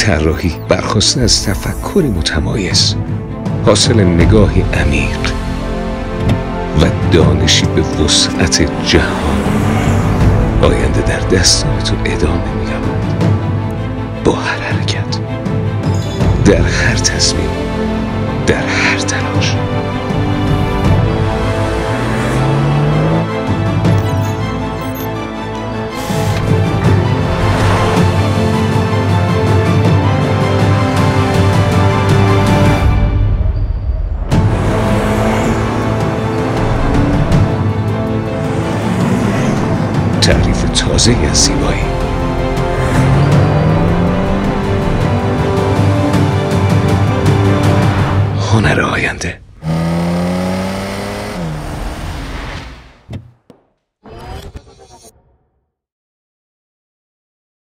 طراحی برخواسته از تفکری متمایز حاصل نگاهی عمیق و دانشی به وسعت جهان آینده در دستان تو ادامه مییابد. با هر حرکت در هر تصمیم در هر تلاش تعریف تازه از زیبایی. هنر آینده.